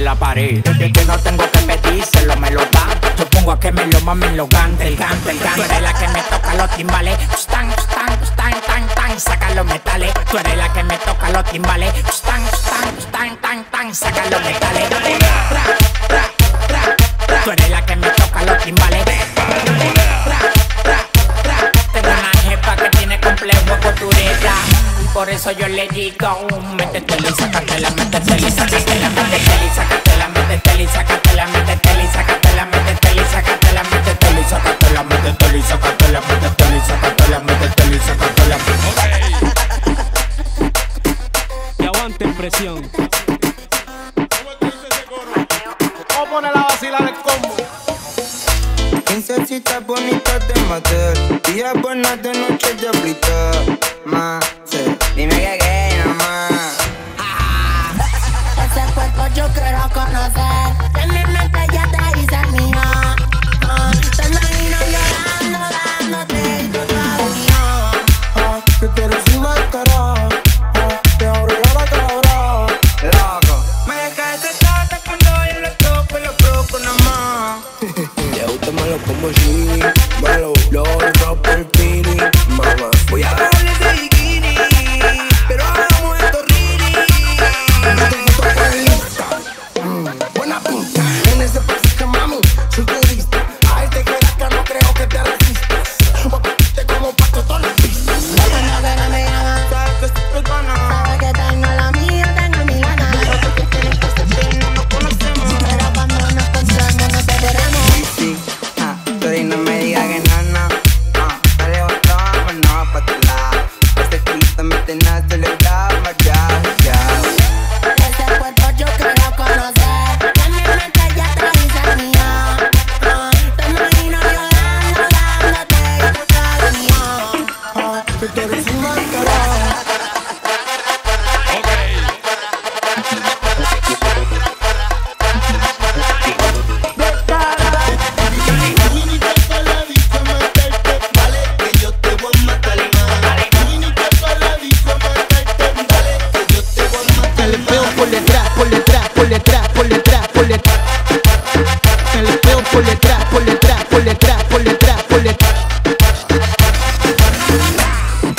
la pared. Yo, no tengo que pedírselo, me lo da. Yo a que me lo mamen lo gante, el gante, el gante. Tú eres la que me toca los timbales. Tan, tan, tan, tan, tan, saca los metales. Tú eres la que me toca los timbales. Tan, tan, tan, tan, tan, saca los metales. Eso yo le digo, métetela y sácatela, métetela y sácatela, métetela y sácatela, métetela y sácatela, métetela y sácatela, métetela y sácatela, métetela y sácatela, métetela y sácatela, métetela y sácatela, métetela y sácatela. Que aguanten presión. ¿Cómo pone la vacila del combo? Princesitas bonitas de matar Días buenas de noche de aplicar Más, emoji